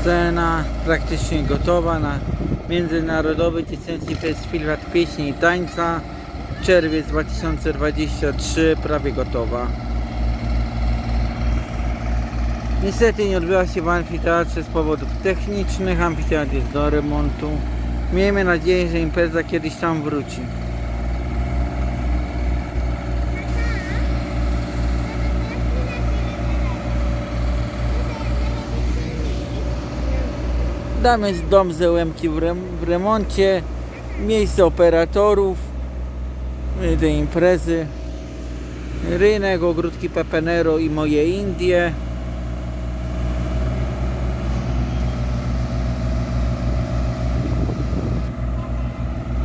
Scena praktycznie gotowa na Międzynarodowy Dziecięcy Festiwal Pieśni i Tańca. Czerwiec 2023 prawie gotowa. Niestety nie odbyła się w amfiteatrze z powodów technicznych. Amfiteatr jest do remontu. Miejmy nadzieję, że impreza kiedyś tam wróci. Jest dom Zełemki w, rem w remoncie, miejsce operatorów tej imprezy, rynek, ogródki Pepenero i moje Indie.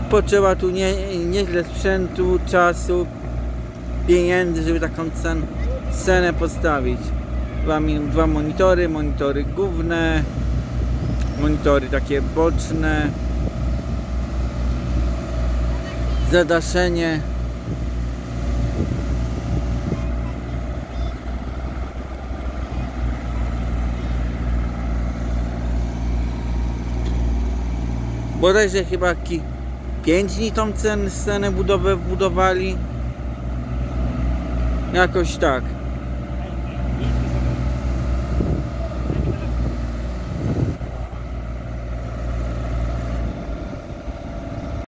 Potrzeba tu nie, nieźle sprzętu, czasu, pieniędzy, żeby taką cen, scenę postawić. Dwa, dwa monitory, monitory główne, monitory takie boczne, zadaszenie. Bodajże chyba ki- 5 dni tą cen, scenę budowę budowali. Jakoś tak.